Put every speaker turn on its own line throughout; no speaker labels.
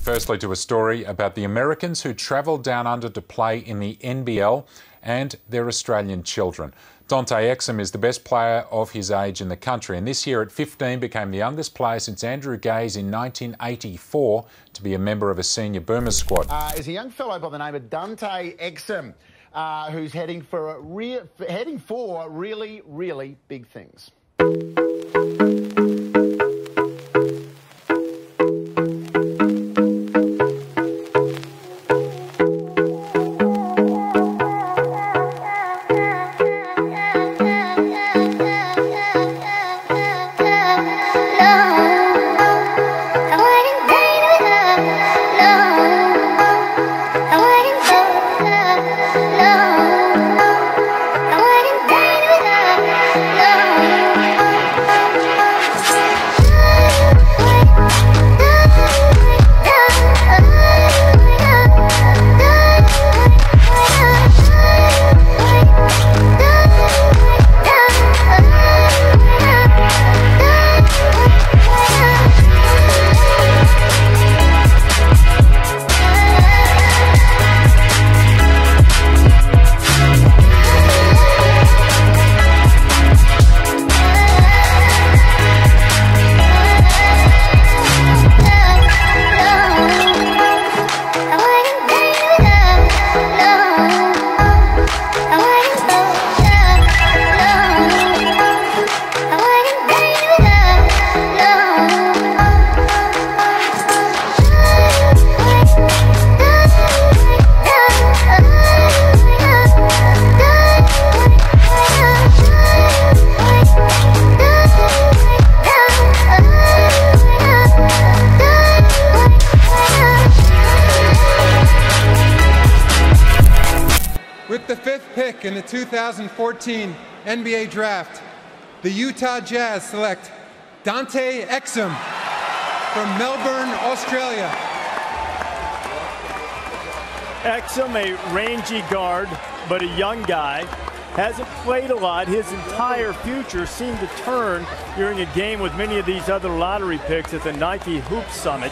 firstly, to a story about the Americans who travelled down under to play in the NBL and their Australian children. Dante Exum is the best player of his age in the country, and this year at 15 became the youngest player since Andrew Gaze in 1984 to be a member of a senior Boomers squad.
Uh, is a young fellow by the name of Dante Exum, uh, who's heading for, heading for really, really big things.
The fifth pick in the 2014 NBA Draft, the Utah Jazz select Dante Exum from Melbourne, Australia.
Exum, a rangy guard, but a young guy. Hasn't played a lot. His entire future seemed to turn during a game with many of these other lottery picks at the Nike Hoop Summit.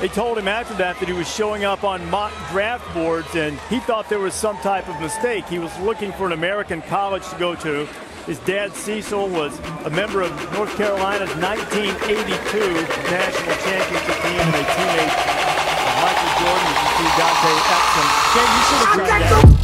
They told him after that that he was showing up on mock draft boards and he thought there was some type of mistake. He was looking for an American college to go to. His dad, Cecil, was a member of North Carolina's 1982 national championship team and a teammate of uh, Michael Jordan. You can see Dante Exum. Ken, you should have tried that.